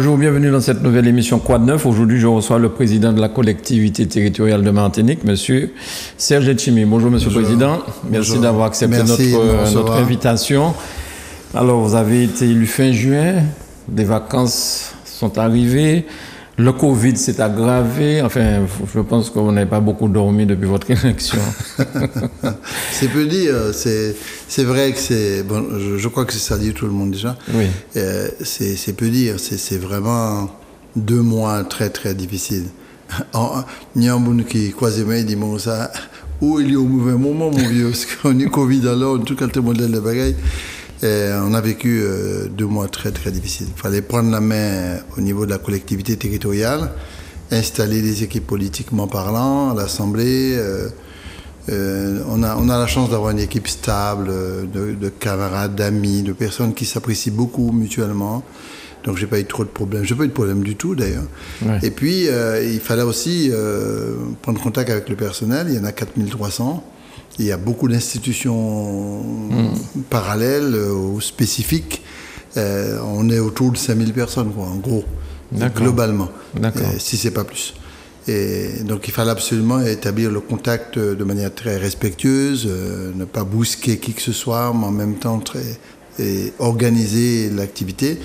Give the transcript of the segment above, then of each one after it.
Bonjour, bienvenue dans cette nouvelle émission Quad Neuf. Aujourd'hui, je reçois le président de la collectivité territoriale de Martinique, Monsieur Serge Etchimi. Bonjour, Monsieur le Président. Merci d'avoir accepté notre, notre invitation. Alors, vous avez été élu fin juin, des vacances sont arrivées. Le Covid s'est aggravé. Enfin, je pense que vous n'avez pas beaucoup dormi depuis votre élection. c'est peu dire. C'est, c'est vrai que c'est. Bon, je, crois que c'est ça dit tout le monde déjà. Oui. Euh, c'est, peu dire. C'est, vraiment deux mois très, très difficiles. Niamboun qui croisait il dit Bon, ça. Où il est au mauvais moment, mon vieux? Parce qu'on est Covid alors, en tout cas, le modèle de bagaille. Et on a vécu euh, deux mois très très difficiles. Il fallait prendre la main au niveau de la collectivité territoriale, installer des équipes politiquement parlant à l'Assemblée. Euh, euh, on, a, on a la chance d'avoir une équipe stable, de, camarades, d'amis, de personnes qui s'apprécient beaucoup mutuellement. Donc j'ai pas eu trop de problèmes. J'ai pas eu de problème du tout d'ailleurs. Et puis il fallait aussi prendre contact avec le personnel. Il y en a 4300. Il y a beaucoup d'institutions parallèles ou spécifiques. Euh, on est autour de 5000 personnes, quoi, en gros, globalement, euh, si c'est pas plus. Et donc il fallait absolument établir le contact de manière très respectueuse, euh, ne pas bousquer qui que ce soit, mais en même temps très, et organiser l'activité.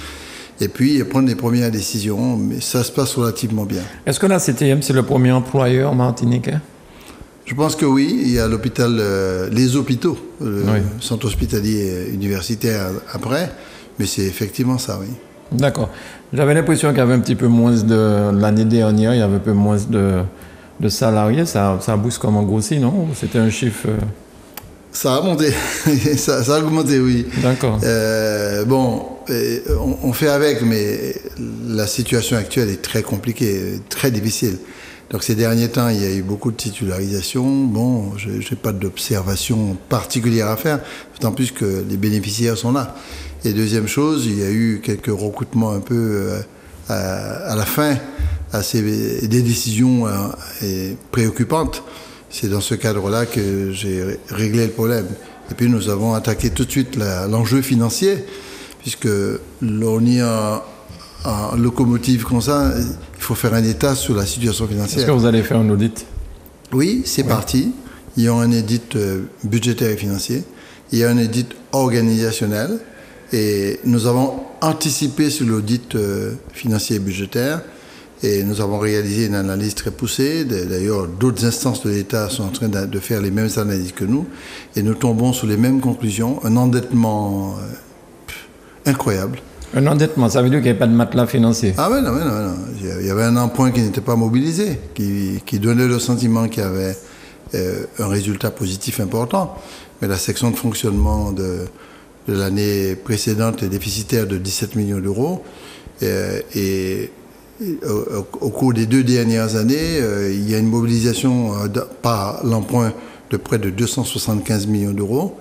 Et puis prendre les premières décisions, mais ça se passe relativement bien. Est-ce que la CTM, c'est le premier employeur martiniquais? Je pense que oui. Il y a l'hôpital, euh, les hôpitaux, le centre hospitalier universitaire après, mais c'est effectivement ça, oui. D'accord. J'avais l'impression qu'il y avait un petit peu moins de l'année dernière, il y avait un peu moins de, de salariés. Ça, ça a comme grossi, non? C'était un chiffre. Euh, ça a monté, ça, ça, a augmenté, oui. D'accord. Euh, bon, on, on, fait avec, mais la situation actuelle est très compliquée, très difficile. Donc ces derniers temps, il y a eu beaucoup de titularisations. Bon, je n'ai pas d'observation particulière à faire, d'autant plus que les bénéficiaires sont là. Et deuxième chose, il y a eu quelques recrutements un peu euh, à, la fin, assez, des décisions euh, préoccupantes. C'est dans ce cadre-là que j'ai réglé le problème. Et puis nous avons attaqué tout de suite l'enjeu financier, puisque l'on y a en locomotive comme ça, il faut faire un état sur la situation financière. Est-ce que vous allez faire un audit? Oui, c'est parti. Il y a un audit euh, budgétaire et financier. Il y a un audit organisationnel. Et nous avons anticipé sur l'audit euh, financier et budgétaire. Et nous avons réalisé une analyse très poussée. D'ailleurs, d'autres instances de l'État sont en train de faire les mêmes analyses que nous. Et nous tombons sur les mêmes conclusions. Un endettement euh, incroyable. Un endettement, ça veut dire qu'il n'y avait pas de matelas financier. Ah oui, non, non, non. Il y avait un emprunt qui n'était pas mobilisé, qui, donnait le sentiment qu'il y avait euh, un résultat positif important. Mais la section de fonctionnement de, l'année précédente est déficitaire de 17 millions d'euros. Euh, et, au, cours des deux dernières années, euh, il y a une mobilisation par l'emprunt de près de 275 millions d'euros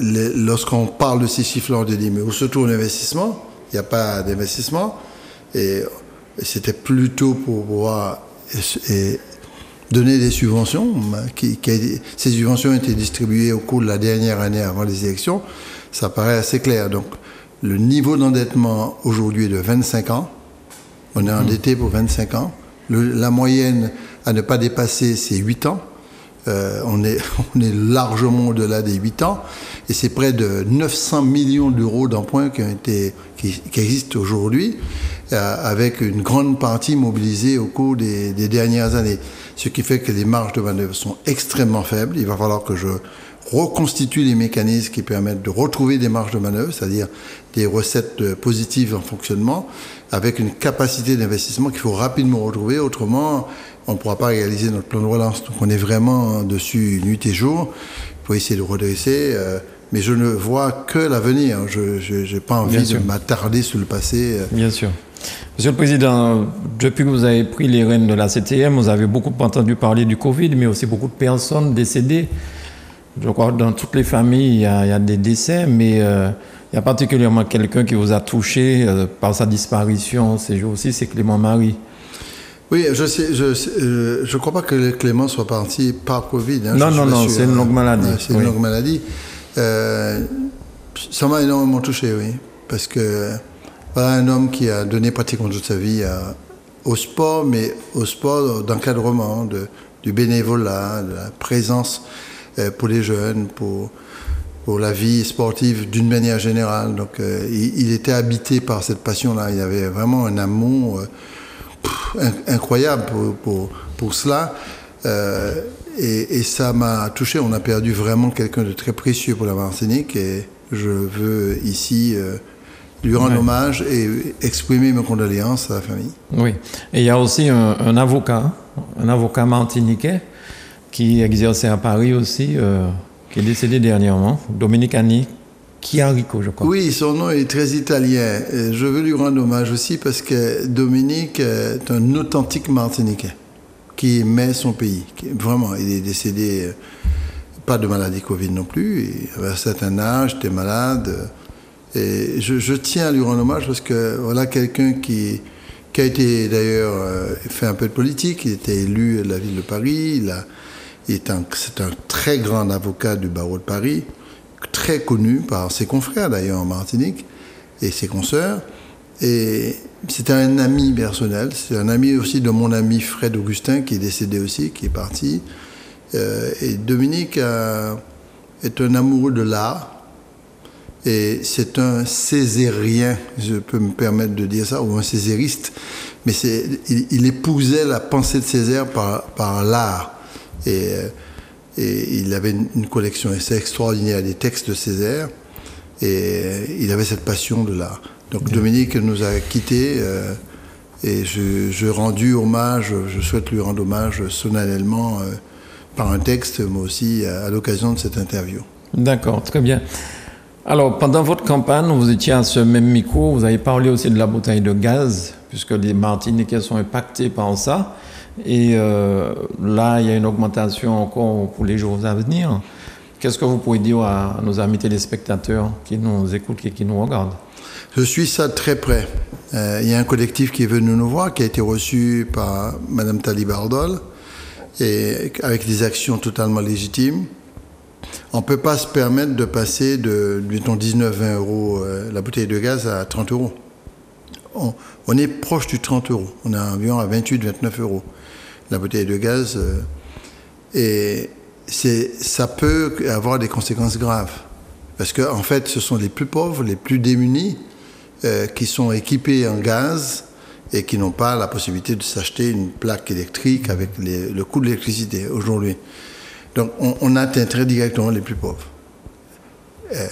lorsqu'on parle de ces chiffres-là, on dit, mais où se trouve l'investissement? Il n'y a pas d'investissement. Et, c'était plutôt pour pouvoir donner des subventions. Qui, ces subventions ont été distribuées au cours de la dernière année avant les élections. Ça paraît assez clair. Donc, le niveau d'endettement aujourd'hui est de 25 ans. On est endetté pour 25 ans. la moyenne à ne pas dépasser, c'est 8 ans. Euh, on, est, on est largement au-delà des 8 ans. Et c'est près de 900 millions d'euros d'emprunts qui, été, qui, existent aujourd'hui, euh, avec une grande partie mobilisée au cours des, des, dernières années. Ce qui fait que les marges de manœuvre sont extrêmement faibles. Il va falloir que je reconstitue les mécanismes qui permettent de retrouver des marges de manœuvre, c'est-à-dire des recettes positives en fonctionnement, avec une capacité d'investissement qu'il faut rapidement retrouver. Autrement, on ne pourra pas réaliser notre plan de relance. Donc on est vraiment dessus nuit et jour pour essayer de redresser. Euh, mais je ne vois que l'avenir. Je n'ai pas envie de m'attarder sur le passé. Euh. Bien sûr. Monsieur le Président, depuis que vous avez pris les rênes de la CTM, vous avez beaucoup entendu parler du Covid, mais aussi beaucoup de personnes décédées. Je crois que dans toutes les familles, il y a, des décès, mais euh, il y a particulièrement quelqu'un qui vous a touché par sa disparition ces jours-ci, c'est Clément Marie. Oui, je sais, je euh, je crois pas que Clément soit parti par Covid. Hein, non, non, non, c'est une longue maladie. c'est une longue maladie. Euh, ça m'a énormément touché, oui. parce que voilà un homme qui a donné pratiquement toute sa vie au sport, mais au sport d'encadrement, de, du bénévolat, de la présence euh, pour les jeunes, pour, pour la vie sportive d'une manière générale. Donc euh, il, était habité par cette passion-là. Il avait vraiment un amour euh, incroyable pour, pour, pour cela. Et, et, ça m'a touché. On a perdu vraiment quelqu'un de très précieux pour la Martinique. Et je veux ici lui rendre hommage et exprimer mes condoléances à la famille. Oui. Et il y a aussi un, un avocat, un avocat martiniquais qui exerçait à Paris aussi, euh, qui est décédé dernièrement, Dominique Anni Chiarico, je crois. Oui, son nom est très italien. je veux lui rendre hommage aussi parce que Dominique est un authentique Martiniquais qui aimait son pays. vraiment, il est décédé, euh, pas de maladie Covid non plus, il avait un certain âge, était malade. Et je, tiens à lui rendre hommage parce que voilà quelqu'un qui, qui a été d'ailleurs euh, fait un peu de politique, il était élu de la ville de Paris, c'est un, très grand avocat du barreau de Paris, très connu par ses confrères d'ailleurs en Martinique et ses consoeurs. Et c'est un ami personnel, c'est un ami aussi de mon ami Fred Augustin qui est décédé aussi, qui est parti. Euh, et Dominique est un amoureux de l'art, et c'est un césérien, je peux me permettre de dire ça, ou un césériste, mais il, il, épousait la pensée de Césaire par, par l'art. Et, euh, et, il avait une, collection assez extraordinaire des textes de Césaire, et il avait cette passion de l'art. Donc Dominique nous a quittés, euh, et je, je rendu hommage, je souhaite lui rendre hommage solennellement euh, par un texte, moi aussi, à l'occasion de cette interview. D'accord, très bien. Alors, pendant votre campagne, vous étiez à ce même micro, vous avez parlé aussi de la bouteille de gaz, puisque les Martiniquais sont impactés par ça. Et euh, là, il y a une augmentation encore pour les jours à venir. Qu'est-ce que vous pouvez dire à nos amis téléspectateurs qui nous écoutent et qui nous regardent? Je suis ça de très près. Euh, il y a un collectif qui est venu nous voir, qui a été reçu par Mme Talibardol, et avec des actions totalement légitimes. On ne peut pas se permettre de passer de, 19-20 euros euh, la bouteille de gaz à 30 euros. On, est proche du 30 euros. On est environ à 28-29 euros la bouteille de gaz. Euh, et ça peut avoir des conséquences graves. Parce qu'en en fait, ce sont les plus pauvres, les plus démunis, euh, qui sont équipés en gaz et qui n'ont pas la possibilité de s'acheter une plaque électrique avec le coût de l'électricité aujourd'hui. Donc on, atteint très directement les plus pauvres. Euh,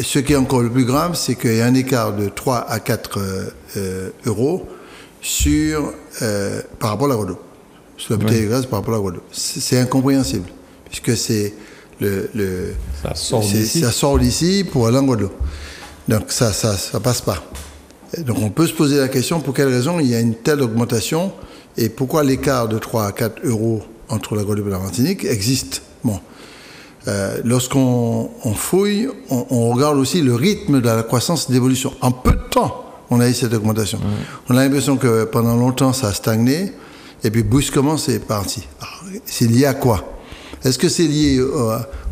ce qui est encore le plus grave, c'est qu'il y a un écart de 3 à 4 euh, euh, euros sur, par rapport à la Guadeloupe. Sur la bouteille de gaz par rapport à la Guadeloupe. C'est incompréhensible, puisque c'est le, ça sort d'ici. Ça sort d'ici pour aller en Guadeloupe. Donc ça, ça, ça passe pas. Donc on peut se poser la question pour quelle raison il y a une telle augmentation et pourquoi l'écart de 3 à 4 euros entre la Guadeloupe et la Martinique existe? Bon. Euh, lorsqu'on fouille, on, regarde aussi le rythme de la croissance d'évolution. En peu de temps, on a eu cette augmentation. On a l'impression que pendant longtemps, ça a stagné, et puis brusquement, c'est parti. C'est lié à quoi? Est-ce que c'est lié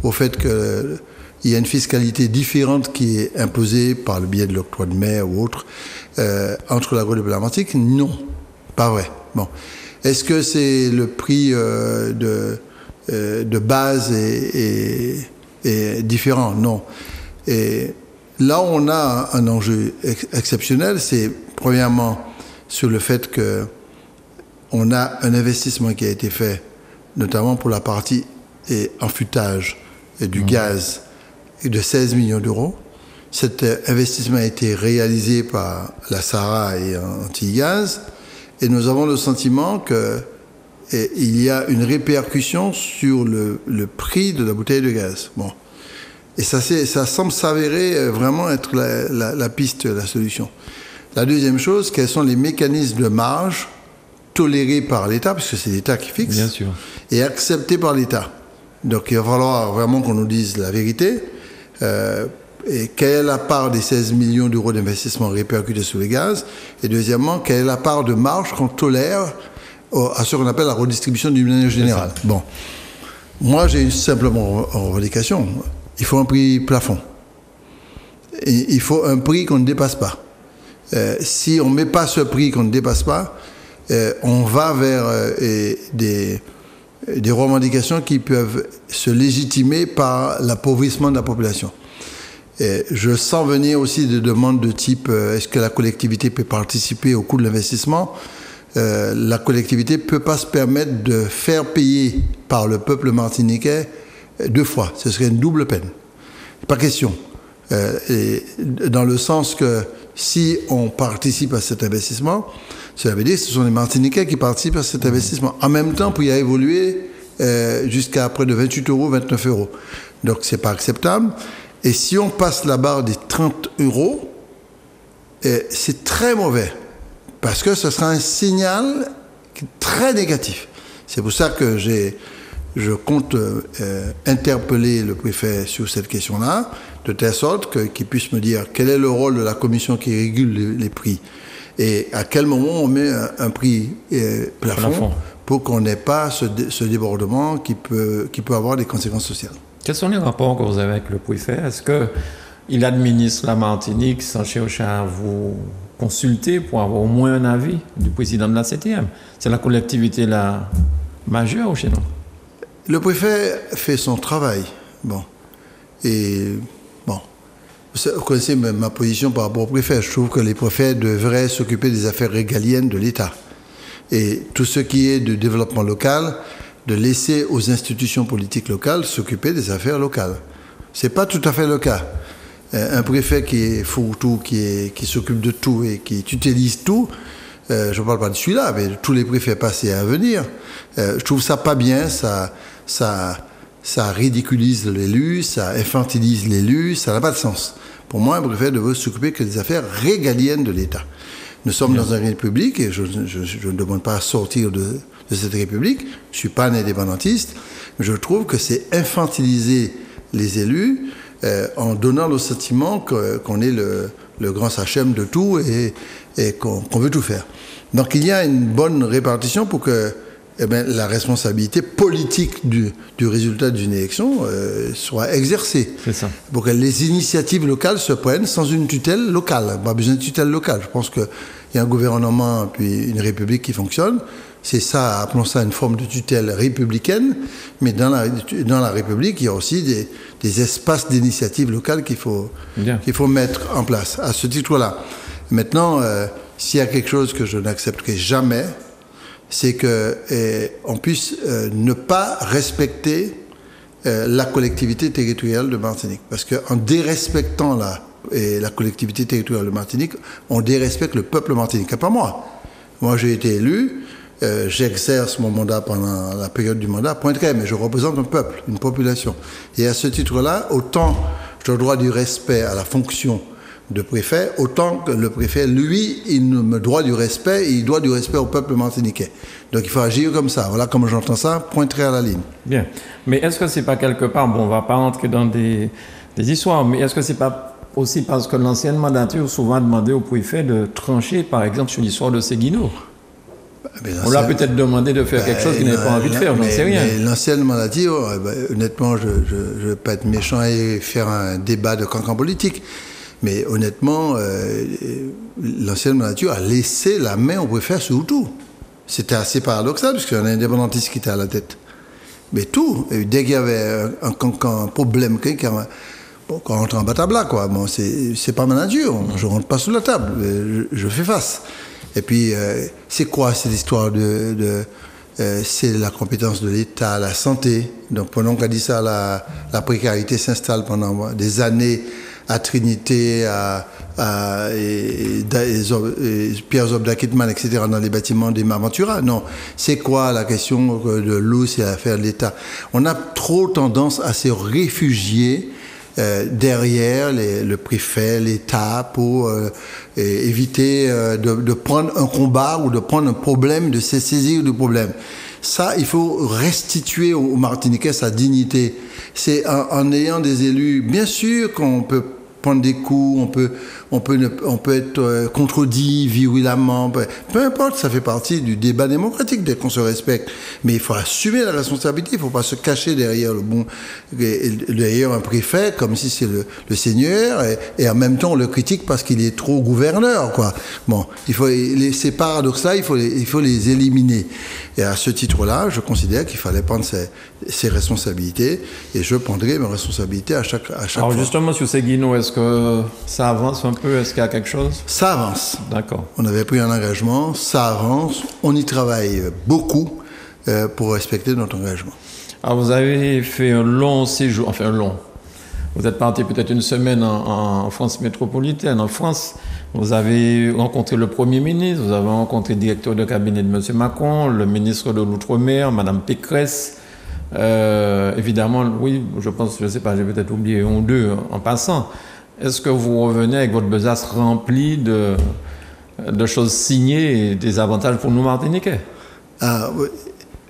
au, fait qu'il y a une fiscalité différente qui est imposée par le biais de l'octroi de mer ou autre euh, entre la Guadeloupe et la Martinique Non, pas vrai. Bon. Est-ce que c'est le prix euh, de, euh, de base est, différent? Non. Et là, on a un enjeu exceptionnel, c'est premièrement sur le fait que on a un investissement qui a été fait, notamment pour la partie et enfutage du mmh. gaz, de 16 millions d'euros. Cet investissement a été réalisé par la SARA et Antigaz. Et nous avons le sentiment qu'il y a une répercussion sur le, prix de la bouteille de gaz. Bon. Et ça, ça semble s'avérer euh, vraiment être la, piste, la solution. La deuxième chose, quels sont les mécanismes de marge tolérés par l'État, parce que c'est l'État qui fixe, Bien sûr. et acceptés par l'État. Donc il va falloir vraiment qu'on nous dise la vérité. Euh, et quelle est la part des 16 millions d'euros d'investissement répercutés sur les gaz Et deuxièmement, quelle est la part de marge qu'on tolère à ce qu'on appelle la redistribution du manière générale Bon. Moi, j'ai simplement une revendication. Il faut un prix plafond. il faut un prix qu'on ne dépasse pas. Euh, si on ne met pas ce prix qu'on ne dépasse pas, euh, on va vers des, des revendications qui peuvent se légitimer par l'appauvrissement de la population. Je sens venir aussi des demandes de type est-ce que la collectivité peut participer au coût de l'investissement? La collectivité ne peut pas se permettre de faire payer par le peuple martiniquais deux fois. Ce serait une double peine. Pas question. Euh, et dans le sens que si on participe à cet investissement, cela veut dire que ce sont les Martiniquais qui participent à cet investissement. En même temps, pour y évoluer euh, jusqu'à près de 28 euros, 29 euros. Donc, c'est pas acceptable. Et si on passe la barre des 30 euros, euh, c'est très mauvais. Parce que ce sera un signal très négatif. C'est pour ça que j'ai je compte euh, interpeller le préfet sur cette question-là, de telle sorte qu'il puisse me dire quel est le rôle de la commission qui régule les, prix et à quel moment on met un, prix euh, plafond, pour qu'on n'ait pas ce, débordement qui peut, qui peut avoir des conséquences sociales. Quels sont les rapports que vous avez avec le préfet? Est-ce qu'il administre la Martinique? Sans chercher à vous consulter pour avoir au moins un avis du président de la CTM C'est la collectivité la majeure chez nous? Le préfet fait son travail. Bon. Et. Vous connaissez ma position par rapport au préfet. Je trouve que les préfets devraient s'occuper des affaires régaliennes de l'État. Et tout ce qui est de développement local, de laisser aux institutions politiques locales s'occuper des affaires locales. Ce n'est pas tout à fait le cas. Euh, un préfet qui est tout, qui, s'occupe de tout et qui tutélise tout, euh, je ne parle pas de celui-là, mais de tous les préfets passés à venir, euh, je trouve ça pas bien, ça ridiculise l'élu, ça infantilise l'élu, ça n'a pas de sens. Pour moi, un préfet devrait s'occuper que des affaires régaliennes de l'État. Nous sommes dans une république et je, ne demande pas à sortir de, cette république. Je ne suis pas un indépendantiste, mais je trouve que c'est infantiliser les élus euh, en donnant le sentiment qu'on est le, grand sachem de tout et, qu'on veut tout faire. Donc il y a une bonne répartition pour que eh bien, la responsabilité politique du, du résultat d'une élection euh, soit exercée. C'est ça. Pour que les initiatives locales se prennent sans une tutelle locale. Pas besoin de tutelle locale. Je pense qu'il y a un gouvernement puis une république qui fonctionne. C'est ça, appelons ça une forme de tutelle républicaine. Mais dans la, dans la République, il y a aussi des, des espaces d'initiative locale qu'il faut, qu'il faut mettre en place. À ce titre-là. Maintenant, euh, s'il y a quelque chose que je n'accepterai jamais, c'est qu'on eh, puisse euh, ne pas respecter euh, la collectivité territoriale de Martinique. Parce qu'en dérespectant la, et la collectivité territoriale de Martinique, on dérespecte le peuple martiniquais, pas moi. Moi, j'ai été élu, euh, j'exerce mon mandat pendant la période du mandat, point très, mais je représente un peuple, une population. Et à ce titre-là, autant j'ai le droit du respect à la fonction de préfet, autant que le préfet, lui, il me doit du respect et il doit du respect au peuple martiniquais. Donc il faut agir comme ça. Voilà comment j'entends ça, pointer à la ligne. Bien. Mais est-ce que c'est pas quelque part, bon, on va pas entrer dans des, histoires, mais est-ce que c'est pas aussi parce que l'ancienne mandature souvent demandé au préfet de trancher, par exemple, sur l'histoire de Séguino ben, on l'a peut-être demandé de faire quelque chose qu'il n'avait pas envie de faire, j'en sais rien. L'ancienne mandature, eh ben, honnêtement, je ne vais pas être méchant et faire un débat de cancan politique. Mais honnêtement, euh, l'ancienne nature a laissé la main au préfet sur tout. C'était assez paradoxal, puisqu'il y a un indépendantiste qui était à la tête. Mais tout, dès qu'il y avait un, problème, quelqu'un, bon, quand on rentre en batabla, quoi, bon, c'est pas ma nature, je rentre pas sous la table, je, fais face. Et puis, euh, c'est quoi cette histoire de, euh, c'est la compétence de l'État, la santé? Donc pendant qu'on dit ça, la précarité s'installe pendant des années à Trinité, à, Pierre Zobda-Kitman, etc., dans les bâtiments des Marventura. Non, c'est quoi la question de l'eau, c'est l'affaire de l'État? On a trop tendance à se réfugier euh, derrière le préfet, l'État, pour euh, éviter euh, de, prendre un combat ou de prendre un problème, de se saisir du problème. Ça, il faut restituer aux Martiniquais sa dignité. C'est en, en ayant des élus, bien sûr qu'on peut prendre des coups, on peut, on peut, on peut être euh, contredit virulemment, peu, importe, ça fait partie du débat démocratique dès qu'on se respecte. Mais il faut assumer la responsabilité, il ne faut pas se cacher derrière le bon, derrière un préfet comme si c'est le, le, seigneur, et, en même temps on le critique parce qu'il est trop gouverneur, quoi. Bon, il faut les, ces paradoxes-là, il faut les, il faut les éliminer. Et à ce titre-là, je considère qu'il fallait prendre ses, ses, responsabilités, et je prendrai mes responsabilités à chaque, à chaque Alors justement, M. Seguino, est-ce que ça avance un peu Est-ce qu'il y a quelque chose? Ça avance. D'accord. On avait pris un engagement, ça avance, on y travaille beaucoup euh, pour respecter notre engagement. Alors vous avez fait un long séjour, enfin un long. Vous êtes parti peut-être une semaine en, en, France métropolitaine, en France. Vous avez rencontré le Premier ministre, vous avez rencontré le directeur de cabinet de M. Macron, le ministre de l'Outre-mer, Mme Pécresse. Euh, évidemment, oui, je pense, je ne sais pas, j'ai peut-être oublié un ou deux en passant. Est-ce que vous revenez avec votre besace remplie de, de choses signées et des avantages pour nous Martiniquais? Ah, oui.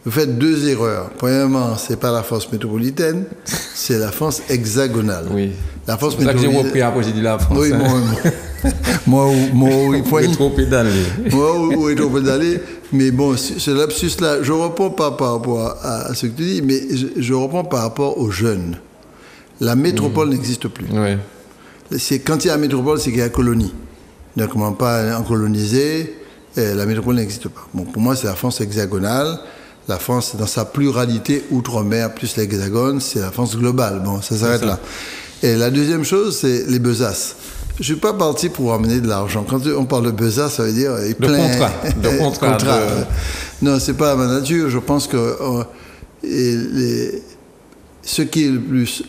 Vous faites deux erreurs. Premièrement, c'est pas la France métropolitaine, c'est la France hexagonale. Oui. La France métropolitaine. que j'ai repris après, j'ai dit la France. Oui, moi, moi, moi, oui, moi, trop pédalé. Moi, oui, trop pédalé. Mais bon, ce lapsus-là, je reprends pas par rapport à, ce que tu dis, mais je, je reprends par rapport aux jeunes. La métropole mmh. n'existe plus. Oui c'est quand il y a métropole, c'est qu'il y a colonie. Donc, on pas en coloniser, la métropole n'existe pas. Bon, pour moi, c'est la France hexagonale. La France, dans sa pluralité, outre-mer plus l'hexagone, c'est la France globale. Bon, ça s'arrête là. Et la deuxième chose, c'est les besaces. Je suis pas parti pour amener de l'argent. Quand on parle de besace, ça veut dire il plein. De contrat. De contrat. contrat. Non, c'est pas ma nature. Je pense que euh, les, ce qui est le plus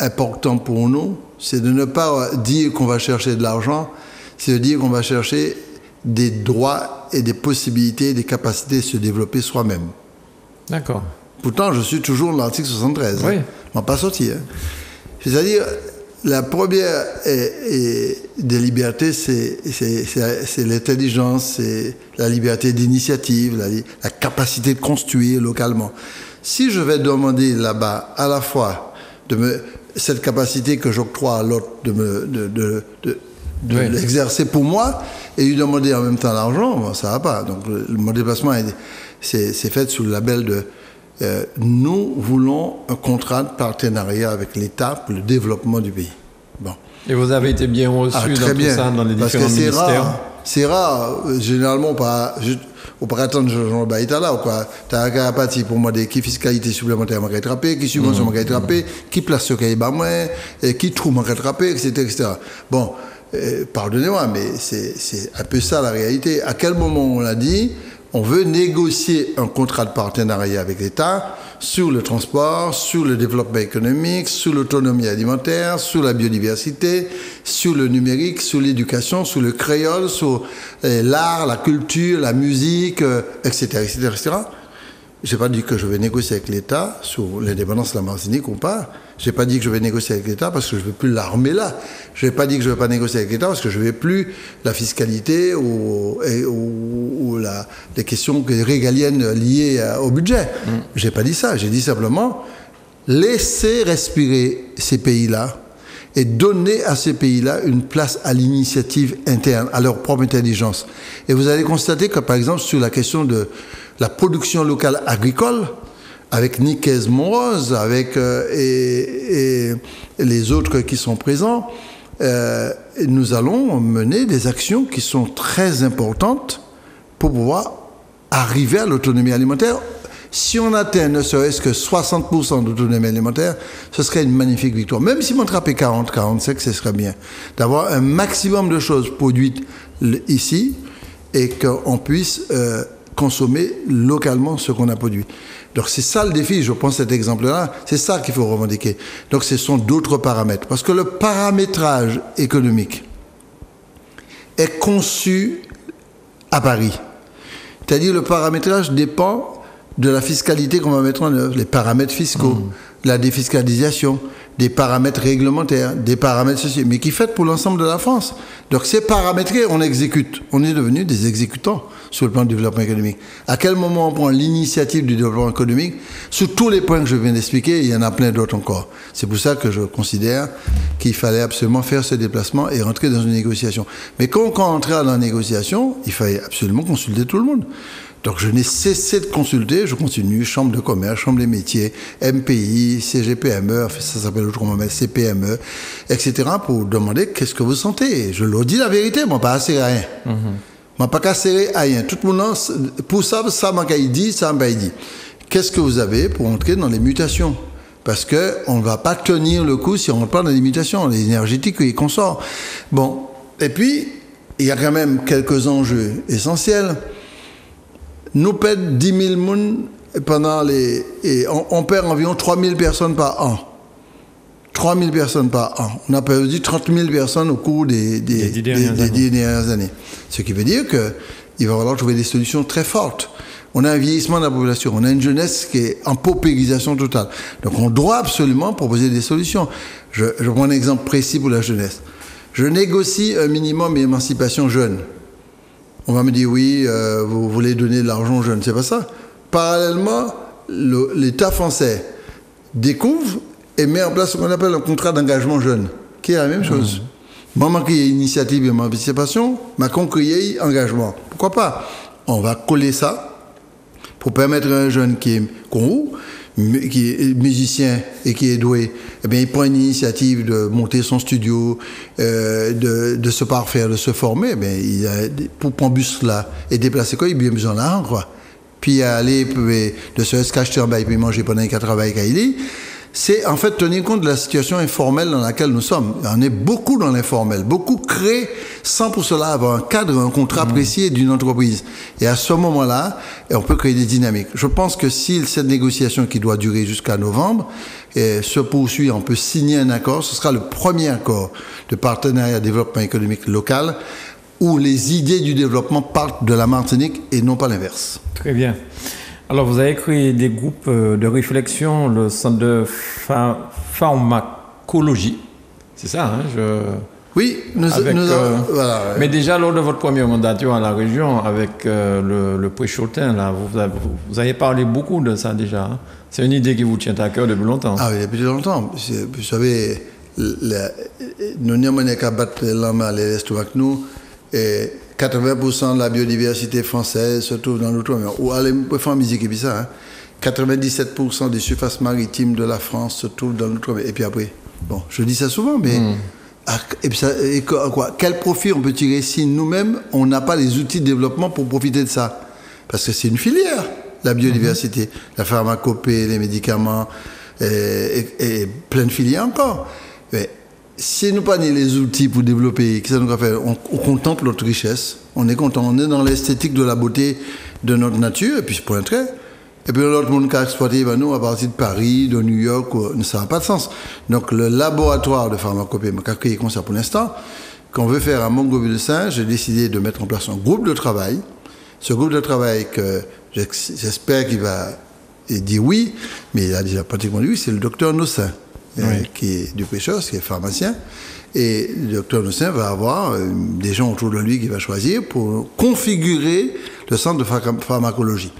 important pour nous, c'est de ne pas dire qu'on va chercher de l'argent, c'est de dire qu'on va chercher des droits et des possibilités, des capacités de se développer soi-même. D'accord. Pourtant, je suis toujours dans l'article 73. Oui. Hein. On va pas sortir. Hein. C'est-à-dire, la première des libertés, c'est l'intelligence, c'est la liberté d'initiative, la, la, capacité de construire localement. Si je vais demander là-bas à la fois de me cette capacité que j'octroie à l'autre de, me, de, de, de, l'exercer pour moi et lui demander en même temps l'argent, ça va pas. Donc le, mon déplacement, c'est fait sous le label de euh, nous voulons un contrat de partenariat avec l'État pour le développement du pays. Bon. Et vous avez été bien reçu ah, dans bien, tout ça, dans les différents ministères rare, généralement pas ou par attendre Jean Baïta là, quoi. T'as un parti pour moi des qui fiscalité supplémentaire m'a rattrapé, qui subvention m'a rattrapé, qui place ce qu'il et qui trouve m'a rattrapé, etc., etc. Bon, euh, pardonnez-moi, mais c'est un peu ça la réalité. À quel moment on a dit, on veut négocier un contrat de partenariat avec l'État sur le transport, sur le développement économique, sur l'autonomie alimentaire, sur la biodiversité, sur le numérique, sur l'éducation, sur le créole, sur euh, l'art, la culture, la musique, etc., etc., etc. Je n'ai pas dit que je vais négocier avec l'État sur l'indépendance de la Martinique ou pas. Je n'ai pas dit que je vais négocier avec l'État parce que je ne veux plus l'armée là. Je n'ai pas dit que je ne vais pas négocier avec l'État parce que je ne veux plus la fiscalité ou, ou, la, les questions régaliennes liées au budget. Mm. Je n'ai pas dit ça. J'ai dit simplement laisser respirer ces pays-là et donner à ces pays-là une place à l'initiative interne, à leur propre intelligence. Et vous allez constater que, par exemple, sur la question de la production locale agricole, avec Nicaise Monrose, avec euh, et, les autres qui sont présents, euh, nous allons mener des actions qui sont très importantes pour pouvoir arriver à l'autonomie alimentaire. Si on atteint ne serait-ce que 60% d'autonomie alimentaire, ce serait une magnifique victoire. Même si on attrapait 40, 45, ce serait bien. D'avoir un maximum de choses produites ici et qu'on puisse euh, consommer localement ce qu'on a produit. Donc c'est ça le défi, je prends cet exemple-là, c'est ça qu'il faut revendiquer. Donc ce sont d'autres paramètres. Parce que le paramétrage économique est conçu à Paris. C'est-à-dire le paramétrage dépend de la fiscalité qu'on va mettre en œuvre, les paramètres fiscaux, mmh. la défiscalisation, des paramètres réglementaires, des paramètres sociaux, mais qui fait pour l'ensemble de la France. Donc c'est paramétré, on exécute. On est devenu des exécutants sur le plan du développement économique. À quel moment on prend l'initiative du développement économique Sur tous les points que je viens d'expliquer, il y en a plein d'autres encore. C'est pour ça que je considère qu'il fallait absolument faire ce déplacement et rentrer dans une négociation. Mais quand on rentrait dans la négociation, il fallait absolument consulter tout le monde. Donc je n'ai cessé de consulter, je continue, Chambre de commerce, Chambre des métiers, MPI, CGPME, ça s'appelle autrement, mais CPME, etc., pour demander qu'est-ce que vous sentez. Je leur dis la vérité, moi, pas assez rien. Mm -hmm. Moi, pas assez rien. Tout le monde, pour ça, ça m'a dit, ça m'a dit. Qu'est-ce que vous avez pour entrer dans les mutations? Parce qu'on ne va pas tenir le coup si on ne pas dans les mutations, les énergétiques et qu'on sort. Bon, et puis, il y a quand même quelques enjeux essentiels nous perdons 10 000 personnes pendant les. Et on, perd environ 3 000 personnes par an. 3 000 personnes par an. On a perdu 30 000 personnes au cours des, des, des, dernières, années. Ce qui veut dire qu'il va falloir trouver des solutions très fortes. On a un vieillissement de la population, on a une jeunesse qui est en paupérisation totale. Donc on doit absolument proposer des solutions. Je, je prends un exemple précis pour la jeunesse. Je négocie un minimum d'émancipation jeune. On va me dire oui, euh, vous voulez donner de l'argent aux jeunes, c'est pas ça. Parallèlement, l'État français découvre et met en place ce qu'on appelle un contrat d'engagement jeune, qui est la même chose. Mmh. Moi, j'ai initiative et participation, ma créé engagement. Pourquoi pas? On va coller ça pour permettre à un jeune qui est con qui est musicien et qui est doué, eh bien, il prend une initiative de monter son studio, euh, de, de, se parfaire, de se former. Eh il a, pour prendre bus là et déplacer quoi, il a bien besoin d'argent, quoi. Puis aller, de se cacher puis manger pendant qu'il travaille c'est en fait tenir compte de la situation informelle dans laquelle nous sommes. On est beaucoup dans l'informel, beaucoup créé sans pour cela avoir un cadre, un contrat mmh. précis d'une entreprise. Et à ce moment-là, on peut créer des dynamiques. Je pense que si cette négociation qui doit durer jusqu'à novembre et se poursuit, on peut signer un accord. Ce sera le premier accord de partenariat développement économique local où les idées du développement partent de la Martinique et non pas l'inverse. Très bien. Alors, vous avez créé des groupes euh, de réflexion, le centre de pharmacologie. C'est ça, hein je... Oui, nous, avec, nous avons, euh, voilà, Mais déjà, lors de votre première mandature à la région, avec euh, le, le Préchotin, là, vous, avez, vous, avez, parlé beaucoup de ça déjà. Hein. C'est une idée qui vous tient à cœur depuis longtemps. Ah oui, depuis longtemps. Vous savez, nous n'avons pas battre la main les avec nous. Et 80% de la biodiversité française se trouve dans l'outre-mer. Ou allez, faire musique et puis ça. Hein. 97% des surfaces maritimes de la France se trouvent dans l'outre-mer. Et puis après, bon, je dis ça souvent, mais hmm. et puis ça, et quoi, quel profit on peut tirer si nous-mêmes, on n'a pas les outils de développement pour profiter de ça? Parce que c'est une filière, la biodiversité, hmm. la pharmacopée, les médicaments, et, et, plein de filières encore. Mais si nous pas les outils pour développer, qu'est-ce nous faire on, contemple notre richesse, on est content, on est dans l'esthétique de la beauté de notre nature, et puis pour un trait. Et puis l'autre monde qui a exploité, ben nous, à partir de Paris, de New York, ça n'a pas de sens. Donc le laboratoire de pharmacopée qui a créé comme ça pour l'instant, qu'on veut faire à Montgomery-le-Saint, j'ai décidé de mettre en place un groupe de travail. Ce groupe de travail que j'espère qu'il va dire oui, mais il a déjà pratiquement dit oui, c'est le docteur Nossin. Euh, qui est du pêcheur, qui est pharmacien. Et le docteur Nussin va avoir euh, des gens autour de lui qu'il va choisir pour configurer le centre de pharmacologie.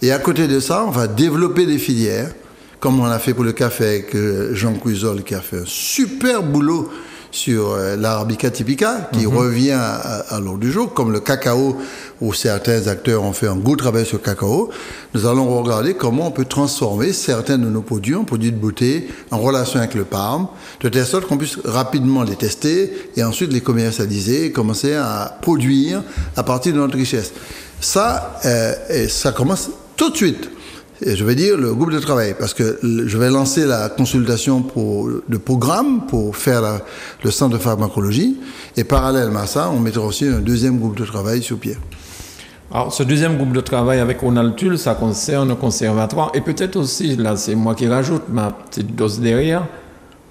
Et à côté de ça, on va développer des filières, comme on a fait pour le café avec euh, Jean Cuisol, qui a fait un super boulot sur l'arabica typica, qui mhm. revient à, l'ordre du jour, comme le cacao, où certains acteurs ont fait un gros travail sur le cacao. Nous allons regarder comment on peut transformer certains de nos produits en produits de beauté en relation avec le parme, de telle sorte qu'on puisse rapidement les tester et ensuite les commercialiser et commencer à produire à partir de notre richesse. Ça, euh, ça commence tout de suite je vais dire le groupe de travail, parce que je vais lancer la consultation pour le programme pour faire le centre de pharmacologie, et parallèlement à ça, on mettra aussi un deuxième groupe de travail sur pied. Alors, ce deuxième groupe de travail avec Ronald Tull, ça concerne le conservatoire, et peut-être aussi, là, c'est moi qui rajoute ma petite dose derrière,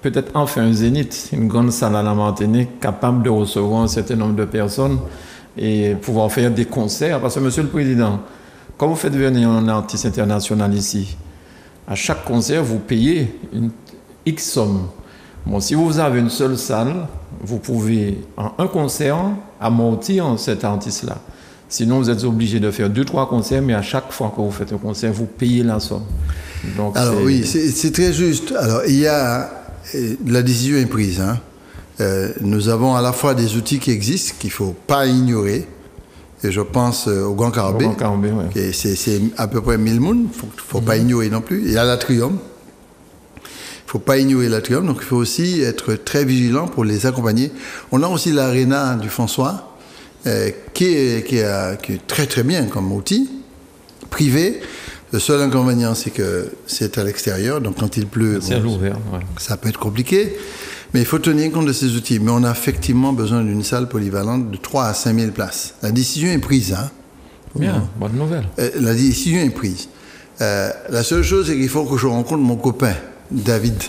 peut-être enfin un zénith, une grande salle à la Martinique capable de recevoir un certain nombre de personnes et pouvoir faire des concerts, parce que, Monsieur le Président, quand vous faites venir un artiste international ici, à chaque concert, vous payez une X somme. Bon, si vous avez une seule salle, vous pouvez, en un concert, amortir cet artiste-là. Sinon, vous êtes obligé de faire deux, trois concerts, mais à chaque fois que vous faites un concert, vous payez la somme. Donc, Alors oui, c'est très juste. Alors, il y a... La décision est prise. Hein. Euh, nous avons à la fois des outils qui existent, qu'il ne faut pas ignorer. Et je pense euh, au Grand Carabé. Ouais. C'est à peu près 1000 mounes, il ne faut, pas mhm. ignorer non plus. Il y a l'Atrium. Il ne faut pas ignorer l'Atrium, donc il faut aussi être très vigilant pour les accompagner. On a aussi l'Arena du François, euh, qui, est, qui, est, très très bien comme outil privé. Le seul inconvénient, c'est que c'est à l'extérieur, donc quand il pleut, ça peut être compliqué. Mais il faut tenir compte de ces outils. Mais on a effectivement besoin d'une salle polyvalente de 3 à 5 000 places. La décision est prise. Hein Bien, bonne nouvelle. Euh, la décision est prise. Euh, la seule chose, c'est qu'il faut que je rencontre mon copain, David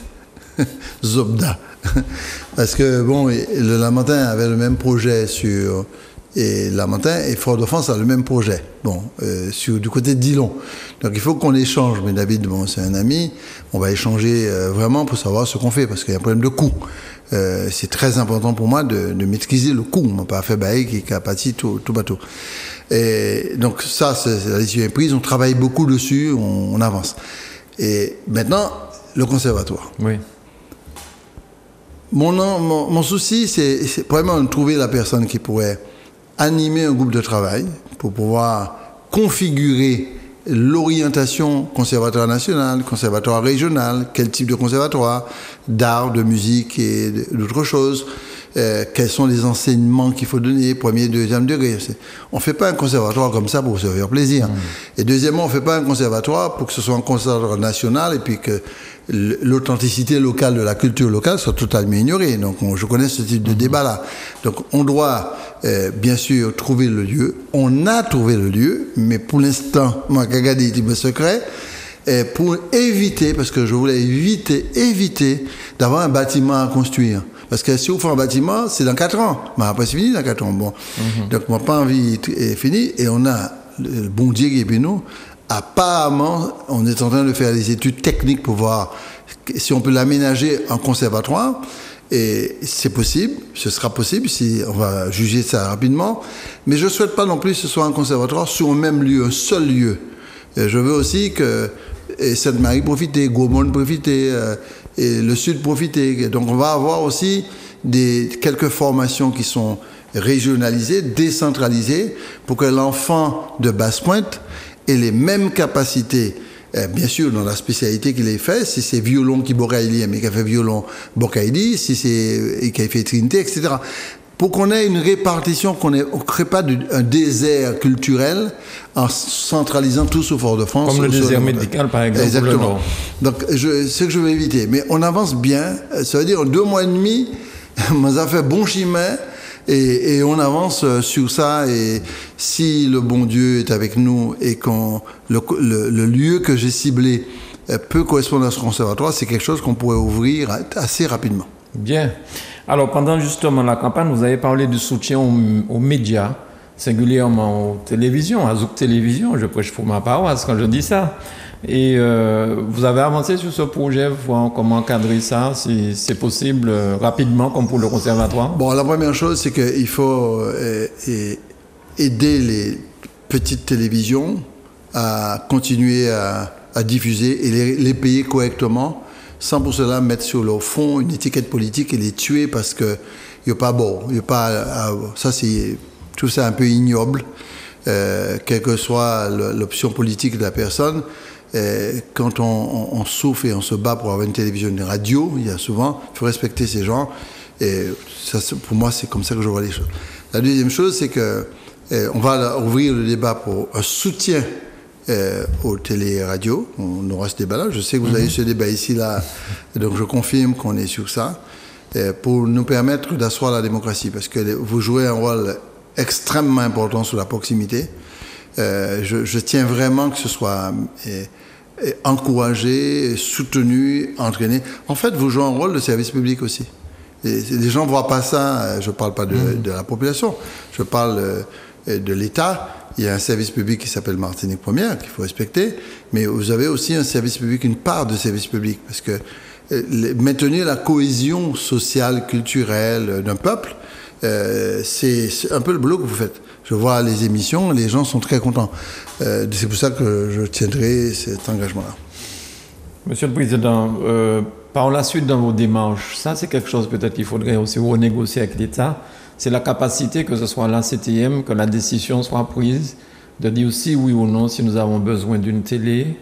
Zobda. Parce que, bon, le Lamentin avait le même projet sur et Lamentin et Fort-de-France a le même projet, bon, euh, sur, du côté de Dillon. Donc il faut qu'on échange. Mais David, bon, c'est un ami, on va échanger euh, vraiment pour savoir ce qu'on fait, parce qu'il y a un problème de coût. Euh, c'est très important pour moi de, de maîtriser le coût. On m'a pas fait bail qui capacite tout, tout bateau. Et donc ça, c'est la décision est prise. On travaille beaucoup dessus, on, on avance. Et maintenant, le conservatoire. Oui. Mon, mon, mon souci, c'est vraiment de trouver la personne qui pourrait animer un groupe de travail pour pouvoir configurer l'orientation conservatoire national, conservatoire régional, quel type de conservatoire, d'art, de musique et d'autres choses, euh, quels sont les enseignements qu'il faut donner, premier, deuxième degré? On ne fait pas un conservatoire comme ça pour se faire plaisir. Mmh. Et deuxièmement, on ne fait pas un conservatoire pour que ce soit un conservatoire national et puis que l'authenticité locale de la culture locale soit totalement ignorée. Donc je connais ce type de mmh. débat-là. Donc on doit euh, bien sûr trouver le lieu. On a trouvé le lieu, mais pour l'instant, moi, Kagadi un secret. Et pour éviter, parce que je voulais éviter, éviter d'avoir un bâtiment à construire. Parce que si on fait un bâtiment, c'est dans 4 ans. Mais après, c'est fini dans 4 ans. Bon. Mhm. Donc, moi, pas envie est fini. Et on a le bon Dieu qui est nous. Apparemment, on est en train de faire des études techniques pour voir si on peut l'aménager en conservatoire. Et c'est possible, ce sera possible si on va juger ça rapidement. Mais je ne souhaite pas non plus que ce soit un conservatoire sur un même lieu, un seul lieu. Et je veux aussi que Sainte-Marie profite, Gaumont profite, euh, et le Sud profite. Donc on va avoir aussi des, quelques formations qui sont régionalisées, décentralisées, pour que l'enfant de Basse-Pointe ait les mêmes capacités euh, bien sûr, dans la spécialité qu'il a fait, si c'est violon qui Bocaïli, mais qui a fait violon Bocaïli, si c'est qui a fait Trinité, etc. Pour qu'on ait une répartition, qu'on ne crée pas un désert culturel en centralisant tout au Fort-de-France. Comme le désert médical, par exemple. Exactement. Donc, c'est ce que je veux éviter. Mais on avance bien. Ça veut dire, en deux mois et demi, on a fait bon chemin et, on avance euh, sur ça. Et si le bon Dieu est avec nous et qu'on le, lieu que j'ai ciblé euh, peut correspondre à ce conservatoire, c'est quelque chose qu'on pourrait ouvrir assez rapidement. Bien. Alors, pendant justement la campagne, vous avez parlé du soutien aux, médias, singulièrement aux télévisions, à Zouk Télévision. Je prêche pour ma paroisse quand je dis ça. Et euh, vous avez avancé sur ce projet, voir comment encadrer ça, si c'est possible euh, rapidement, comme pour le conservatoire? Bon, la première chose, c'est qu'il faut euh, aider les petites télévisions à continuer à, diffuser et les, payer correctement, sans pour cela mettre sur leur fond une étiquette politique et les tuer parce que il a pas bon, il a pas, ça c'est tout ça un peu ignoble, quelle que soit l'option politique de la personne quand on, souffre et on se bat pour avoir une télévision, une radio, il y a souvent, il faut respecter ces gens. Et ça, pour moi, c'est comme ça que je vois les choses. La deuxième chose, c'est que eh, on va ouvrir le débat pour un soutien eh, aux télé et radio. On aura ce débat-là. Je sais que vous avez mhm. ce débat ici, là. Donc je confirme qu'on est sur ça. Eh, pour nous permettre d'asseoir la démocratie. Parce que vous jouez un rôle extrêmement important sur la proximité. Je, je, tiens vraiment que ce soit encouragé, soutenu, entraîné. En fait, vous jouez un rôle de service public aussi. les gens ne voient pas ça, euh, je ne parle pas de, mm. de, la population, je parle euh, de l'État. Il y a un service public qui s'appelle Martinique Première, qu'il faut respecter, mais vous avez aussi un service public, une part de service public, parce que euh, maintenir la cohésion sociale, culturelle d'un peuple, euh, c'est un peu le boulot que vous faites. Je vois les émissions, les gens sont très contents. Euh, c'est pour ça que je tiendrai cet engagement-là. Monsieur le Président, par la suite dans vos démarches, ça c'est quelque chose peut-être qu'il faudrait aussi renégocier avec l'État. C'est la capacité que ce soit la CTM, que la décision soit prise, de dire si oui ou non, si nous avons besoin d'une télé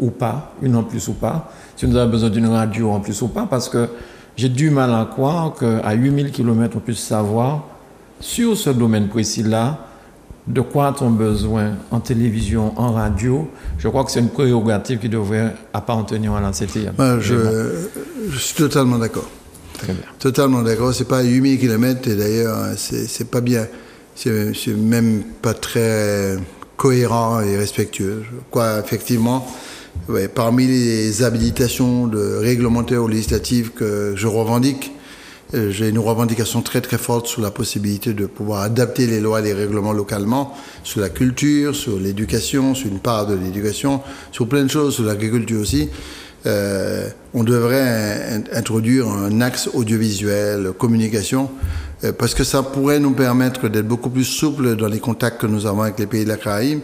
ou pas, une en plus ou pas, si nous avons besoin d'une radio en plus ou pas, parce que j'ai du mal à croire qu'à 8000 km, on puisse savoir sur ce domaine précis-là de quoi a-t-on besoin en télévision, en radio? Je crois que c'est une prérogative qui devrait appartenir à la CTM. je suis totalement d'accord. Totalement d'accord. C'est pas 8000 km et d'ailleurs, c'est pas bien. C'est même pas très cohérent et respectueux. Quoi, effectivement, parmi les habilitations de réglementaires ou législatives que je revendique, j'ai une revendication très très forte sur la possibilité de pouvoir adapter les lois et les règlements localement, sur la culture, sur l'éducation, sur une part de l'éducation, sur plein de choses, sur l'agriculture aussi. Euh, on devrait introduire un axe audiovisuel, communication, euh, parce que ça pourrait nous permettre d'être beaucoup plus souple dans les contacts que nous avons avec les pays de la Caraïbe.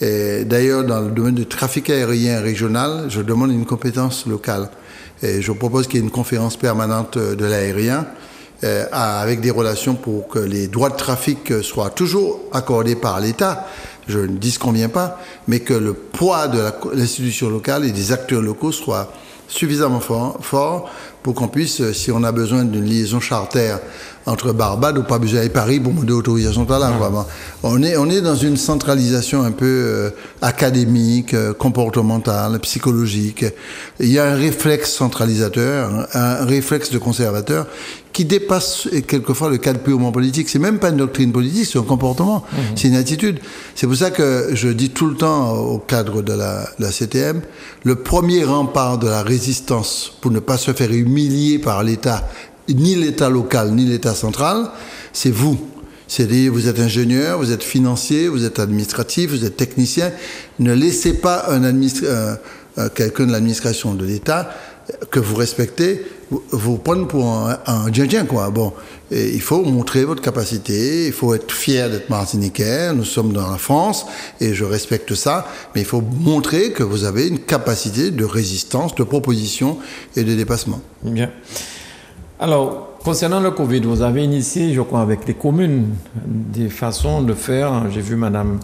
D'ailleurs, dans le domaine du trafic aérien régional, je demande une compétence locale. Je propose qu'il y ait une conférence permanente de l'aérien euh, avec des relations pour que les droits de trafic soient toujours accordés par l'État, je ne dis disconviens pas, mais que le poids de l'institution locale et des acteurs locaux soit suffisamment fort, pour qu'on puisse, euh, si on a besoin d'une liaison charter entre Barbade ou pas besoin de Paris pour demander autorisation de là. On est, on est dans une centralisation un peu euh, académique, euh, comportementale, psychologique. Il y a un réflexe centralisateur, un réflexe de conservateur qui dépasse quelquefois le cadre purement politique. C'est même pas une doctrine politique, c'est un comportement, mhm. c'est une attitude. C'est pour ça que je dis tout le temps au cadre de la, la, CTM, le premier rempart de la résistance pour ne pas se faire humilier par l'État, ni l'État local, ni l'État central, c'est vous. C'est-à-dire, vous êtes ingénieur, vous êtes financier, vous êtes administratif, vous êtes technicien. Ne laissez pas un euh, euh, quelqu'un de l'administration de l'État que vous respectez vous prendre pour un, un quoi. Bon, il faut montrer votre capacité, il faut être fier d'être martiniquais, nous sommes dans la France, et je respecte ça, mais il faut montrer que vous avez une capacité de résistance, de proposition et de dépassement. Bien. Alors, concernant le Covid, vous avez initié, je crois, avec les communes, des façons de faire. J'ai vu Madame,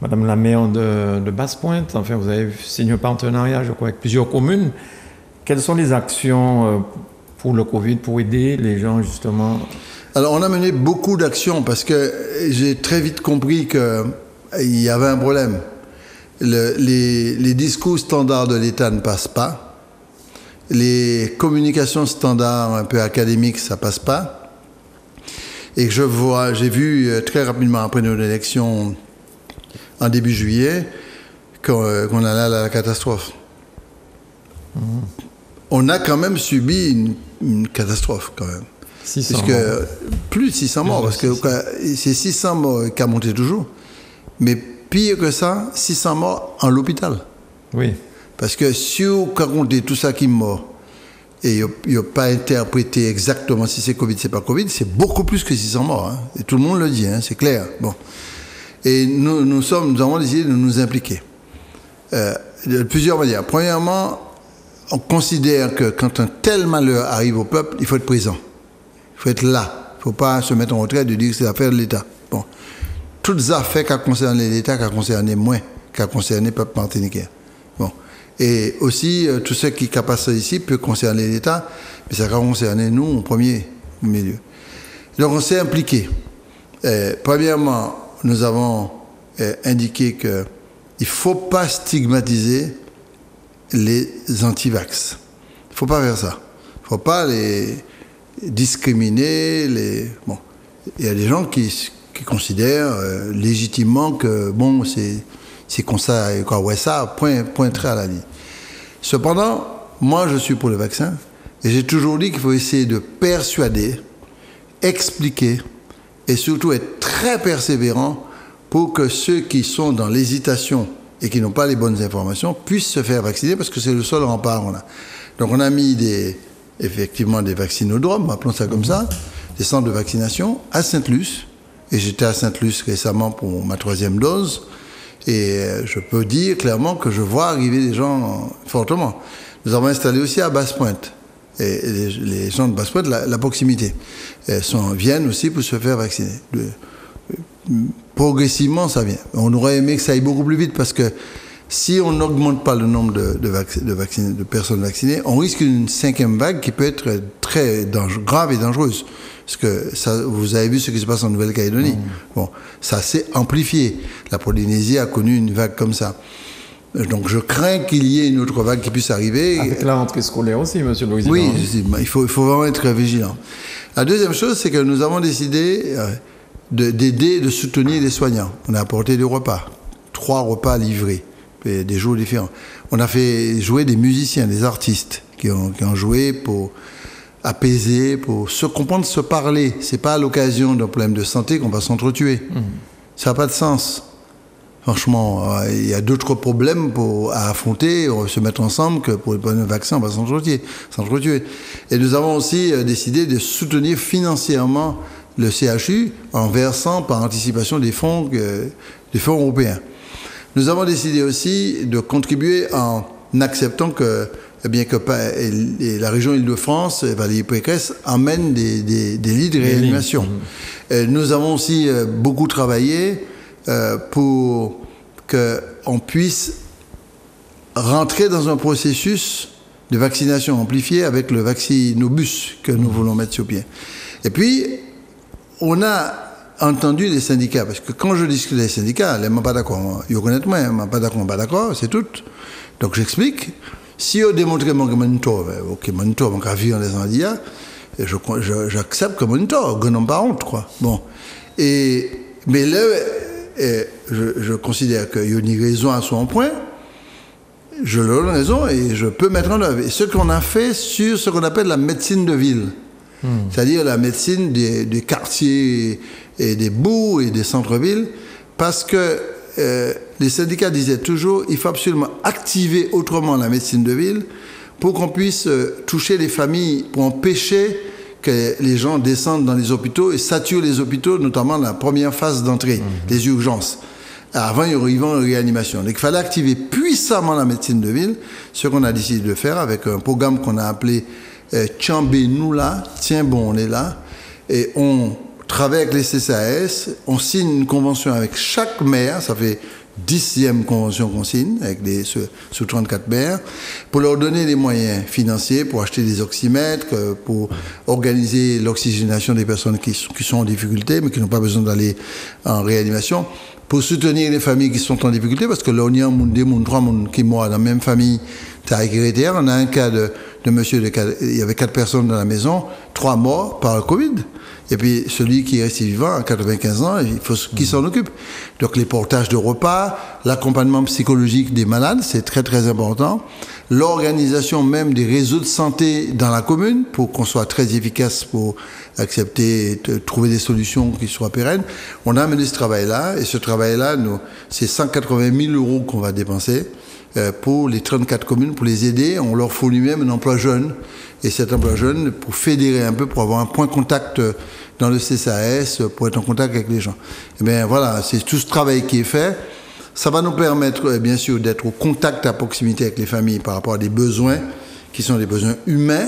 Madame la maire de, de Basse-Pointe, enfin, vous avez signé un partenariat, je crois, avec plusieurs communes. Quelles sont les actions euh, pour le Covid, pour aider les gens justement? Alors on a mené beaucoup d'actions parce que j'ai très vite compris qu'il y avait un problème. les, les, discours standards de l'État ne passent pas. Les communications standards un peu académiques, ça passe pas. Et je vois, j'ai vu euh, très rapidement après nos élections en début juillet euh, qu'on allait à la catastrophe. Mmh on a quand même subi une, catastrophe quand même. 600 morts. plus de 600 morts, parce que c'est 600 morts qui a monté toujours. Mais pire que ça, 600 morts en l'hôpital. Oui. Parce que si vous comptez tout ça qui est mort, et il a pas interprété exactement si c'est Covid, c'est pas Covid, c'est beaucoup plus que 600 morts. Hein. Et tout le monde le dit, hein, c'est clair. Bon. Et nous, nous, sommes, nous avons décidé de nous impliquer. Euh, de plusieurs manières. Premièrement, on considère que quand un tel malheur arrive au peuple, il faut être présent. Il faut être là. Il ne faut pas se mettre en retrait de dire que c'est l'affaire de l'État. Bon. Toutes affaires qui concernent l'État, qui concernent moins, qui concernent le peuple martiniquais. Bon. Et aussi, euh, tout ce qui passe ici peut concerner l'État, mais ça va concerner nous en premier milieu. Donc on s'est impliqué. Euh, premièrement, nous avons euh, indiqué qu'il ne faut pas stigmatiser les anti-vax. Il ne faut pas faire ça. Il ne faut pas les discriminer. Les... Bon. Il y a des gens qui, considèrent euh, légitimement que, bon, c'est comme ça, quoi, ouais, ça, point, point à la ligne. Cependant, moi, je suis pour le vaccin. Et j'ai toujours dit qu'il faut essayer de persuader, expliquer et surtout être très persévérant pour que ceux qui sont dans l'hésitation et qui n'ont pas les bonnes informations puissent se faire vacciner parce que c'est le seul rempart qu'on a. Donc on a mis effectivement des vaccinodromes, appelons ça comme ça, des centres de vaccination à Sainte-Luce. Et j'étais à Sainte-Luce récemment pour ma troisième dose. Et euh, je peux dire clairement que je vois arriver des gens fortement. Nous avons installé aussi à Basse-Pointe. Et les, gens de Basse-Pointe, la, proximité, sont, viennent aussi pour se faire vacciner. Progressivement, ça vient. On aurait aimé que ça aille beaucoup plus vite parce que si on n'augmente pas le nombre de, de, de, personnes vaccinées, on risque une cinquième vague qui peut être très grave et dangereuse. Parce que ça, vous avez vu ce qui se passe en Nouvelle-Calédonie. Mmh. Bon, ça s'est amplifié. La Polynésie a connu une vague comme ça. Donc je crains qu'il y ait une autre vague qui puisse arriver. Avec la rentrée scolaire aussi, monsieur le président. Oui, il faut, il faut vraiment être vigilant. La deuxième chose, c'est que nous avons décidé euh, d'aider, de, soutenir les soignants. On a apporté des repas, trois repas livrés, des jours différents. On a fait jouer des musiciens, des artistes qui ont, qui ont joué pour apaiser, pour se comprendre, se parler. C'est pas à l'occasion d'un problème de santé qu'on va s'entretuer. Mmh. Ça n'a pas de sens. Franchement, euh, il y a d'autres problèmes pour, à affronter, se mettre ensemble que pour un vaccin, on va s'entretuer. Et nous avons aussi euh, décidé de soutenir financièrement le CHU en versant par anticipation des fonds, euh, des fonds européens. Nous avons décidé aussi de contribuer en acceptant que, eh bien que la région Île-de-France, Valérie Pécresse, amène des, des, lits de réanimation. Nous avons aussi beaucoup travaillé euh, pour qu'on puisse rentrer dans un processus de vaccination amplifiée avec le vaccinobus que nous voulons mettre sur pied. Et puis, on a entendu les syndicats, parce que quand je discute les syndicats, ils sont pas d'accord. Ils connaissent moi, ils pas d'accord, pas d'accord, c'est tout. Donc j'explique. Si on démontre que mon tort, ben, ok, mon tort, mon cas vivre les Andia, j'accepte que mon tort, je n'ai pas honte, mais là, et je, considère qu'il y a raison à son point, je leur donne raison et je peux mettre en œuvre. Ce qu'on a fait sur ce qu'on appelle la médecine de ville, hmm. c'est-à-dire la médecine des, quartiers et des bouts et des centres-villes, parce que euh, les syndicats disaient toujours il faut absolument activer autrement la médecine de ville pour qu'on puisse euh, toucher les familles, pour empêcher que les gens descendent dans les hôpitaux et saturent les hôpitaux, notamment la première phase d'entrée, des mhm. urgences. Avant, il y aurait en réanimation. Donc, il fallait activer puissamment la médecine de ville, ce qu'on a décidé de faire avec un programme qu'on a appelé Tchambé nous là, tiens bon, on est là, et on travaille avec les CCAS, on signe une convention avec chaque maire, ça fait dixième convention qu'on signe avec des sous 34 maires pour leur donner des moyens financiers pour acheter des oxymètres, euh, pour organiser l'oxygénation des personnes qui, sont en difficulté mais qui n'ont pas besoin d'aller en réanimation, pour soutenir les familles qui sont en difficulté parce que là on y a deux, trois qui mourent dans la même famille On a un cas de, de monsieur, de, il y avait quatre personnes dans la maison, trois morts par le Covid. Et puis celui qui est resté vivant à 95 ans, il faut qu'il s'en occupe. Donc les portages de repas, l'accompagnement psychologique des malades, c'est très très important. L'organisation même des réseaux de santé dans la commune pour qu'on soit très efficace pour accepter, trouver des solutions qui soient pérennes. On a mené ce travail-là et ce travail-là, c'est 180 000 euros qu'on va dépenser pour les 34 communes, pour les aider. On leur fournit même un emploi jeune et cet emploi jeune pour fédérer un peu, pour avoir un point de contact euh, dans le CSAS, euh, pour être en contact avec les gens. Et eh bien voilà, c'est tout ce travail qui est fait. Ça va nous permettre, euh, bien sûr, d'être au contact à proximité avec les familles par rapport à des besoins qui sont des besoins humains.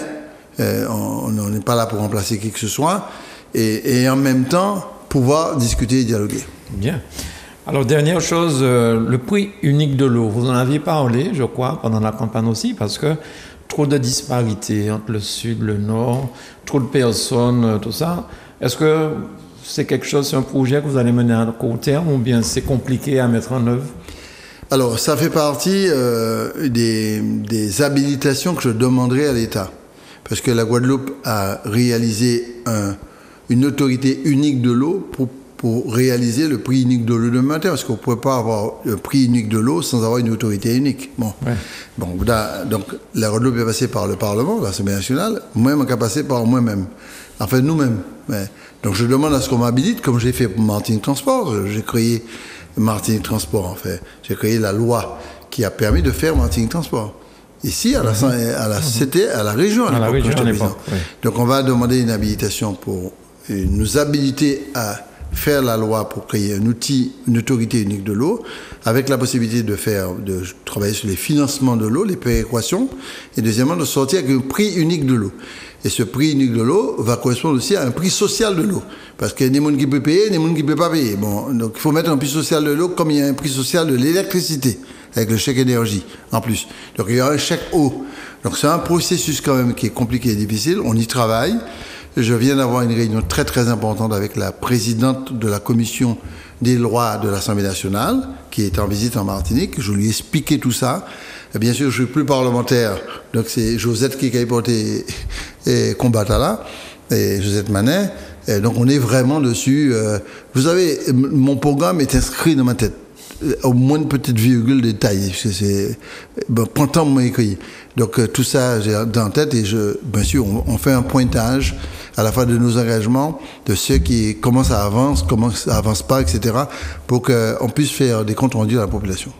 on n'est pas là pour remplacer qui que ce soit. Et, et, en même temps, pouvoir discuter et dialoguer. Bien. Alors, dernière chose, le prix unique de l'eau. Vous en aviez parlé, je crois, pendant la campagne aussi, parce que trop de disparités entre le sud, le nord, trop de personnes, euh, tout ça. Est-ce que c'est quelque chose, c'est un projet que vous allez mener à court terme ou bien c'est compliqué à mettre en œuvre? Alors, ça fait partie euh, des, habilitations que je demanderai à l'État. Parce que la Guadeloupe a réalisé un, une autorité unique de l'eau pour pour réaliser le prix unique de l'eau de matin, parce qu'on ne pouvait pas avoir le prix unique de l'eau sans avoir une autorité unique. Bon, bon donc la Guadeloupe est passée par le Parlement, l'Assemblée nationale, moi-même qu'à passer par moi-même, enfin nous-mêmes. Donc je demande à ce qu'on m'habilite, comme j'ai fait pour Martin Transport, j'ai créé Martinique Transport, en fait. J'ai créé la loi qui a permis de faire Martinique Transport. Ici, à la, mhm. à la, c'était à la région. À, la région, Donc, on va demander une habilitation pour nous habiliter à faire la loi pour créer un outil, une autorité unique de l'eau, avec la possibilité de faire, de travailler sur les financements de l'eau, les péréquations, et deuxièmement de sortir avec un prix unique de l'eau. Et ce prix unique de l'eau va correspondre aussi à un prix social de l'eau. Parce qu'il y a des gens qui peuvent payer, des gens qui ne peuvent pas payer. Donc il faut mettre un prix social de l'eau comme il y a un prix social de l'électricité, avec le chèque énergie, en plus. Donc il y a un chèque eau. Donc c'est un processus quand même qui est compliqué et difficile. On y travaille. Je viens d'avoir une réunion très très importante avec la présidente de la commission des lois de l'Assemblée nationale, qui est en visite en Martinique. Je lui ai expliqué tout ça. bien sûr, je suis plus parlementaire, donc c'est Josette qui a porté et combattre là, et Josette Manet. Et donc on est vraiment dessus. Euh, vous savez, mon programme est inscrit dans ma tête au moins une petite virgule de taille. C'est bon, temps moi écrit. Donc euh, tout ça j'ai la tête et je, bien sûr, on, fait un pointage à la fois de nos engagements, de ceux qui comment ça avance, comment ça avance pas, etc. pour qu'on puisse faire des comptes rendus à la population.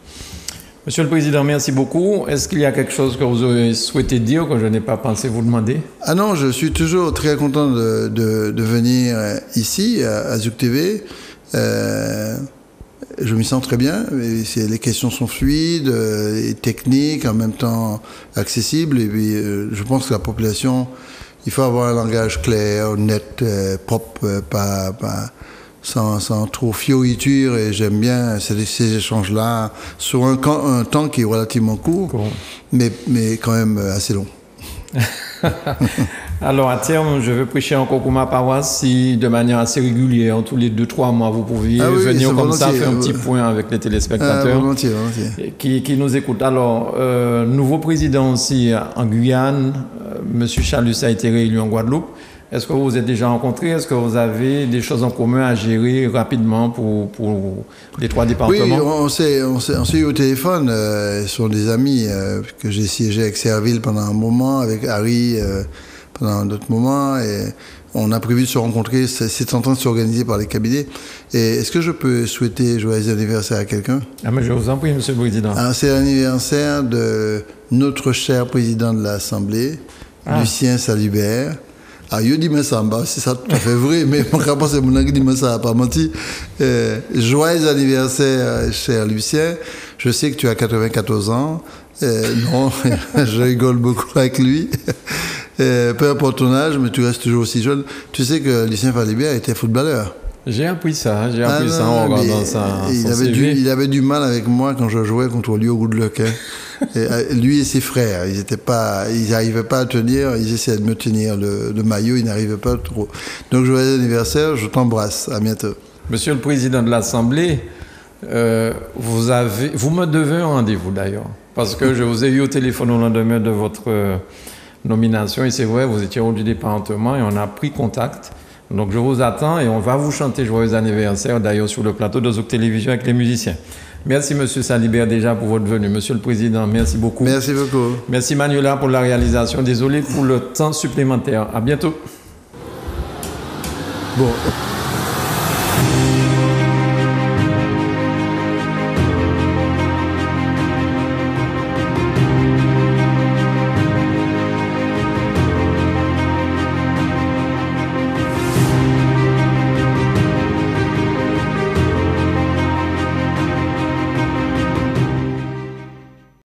Monsieur le Président, merci beaucoup. Est-ce qu'il y a quelque chose que vous auriez souhaité dire que je n'ai pas pensé vous demander? Ah non, je suis toujours très content de, de, venir euh, ici à Zouk TV. Euh, je m'y sens très bien. les questions sont fluides euh, et techniques, en même temps accessibles. Et puis, euh, je pense que la population, il faut avoir un langage clair, net, euh, propre, pas, sans, sans, trop fioriture. Et j'aime bien ces, échanges-là sur un, un, temps qui est relativement court, mais, mais quand même assez long. Alors, à terme, je veux prêcher encore pour ma paroisse si, de manière assez régulière, tous les 2-3 mois, vous pouviez ah venir comme ça, faire un petit point avec les téléspectateurs ah, Qui, qui, nous écoutent. Alors, euh, nouveau président aussi en Guyane, euh, Monsieur Chalus a été réélu en Guadeloupe. Est-ce que vous vous êtes déjà rencontrés? Est-ce que vous avez des choses en commun à gérer rapidement pour, pour les trois départements? Oui, on s'est, on s'est, eu au téléphone. Euh, ce sont des amis que j'ai siégé avec Serville pendant un moment, avec Harry pendant d'autres moments. Et on a prévu de se rencontrer. C'est en train de s'organiser par les cabinets. Et est-ce que je peux souhaiter joyeux anniversaire à quelqu'un? Ah, mais je vous en prie, Monsieur le Président. Ah, c'est l'anniversaire de notre cher président de l'Assemblée, ah. Lucien Salibert. Ah, je dis ça, c'est ça tout à fait vrai, mais mon rapport c'est mon dit ça, pas menti. Euh, joyeux anniversaire, cher Lucien. Je sais que tu as 94 ans. Euh, non, je rigole beaucoup avec lui. Euh, peu importe ton âge, mais tu restes toujours aussi jeune. Tu sais que Lucien Falibert était footballeur. J'ai appris ça, j'ai appris ah ça en regardant ça. Il avait, du, il avait du mal avec moi quand je jouais contre lui au de lequin. Euh, lui et ses frères, ils étaient pas, ils n'arrivaient pas à tenir, ils essayaient de me tenir le, maillot, ils n'arrivaient pas trop. Donc joyeux anniversaire, je t'embrasse, à bientôt. Monsieur le Président de l'Assemblée, euh, vous, avez, vous me devez un rendez-vous d'ailleurs, parce que je vous ai eu au téléphone au lendemain de votre nomination. Et c'est vrai, vous étiez au du département et on a pris contact. Donc je vous attends et on va vous chanter joyeux anniversaire d'ailleurs sur le plateau de Zouk Télévision avec les musiciens. Merci Monsieur Salibert déjà pour votre venue. Monsieur le Président, merci beaucoup. Merci beaucoup. Merci Manuela pour la réalisation. Désolé pour le temps supplémentaire. À bientôt. Bon.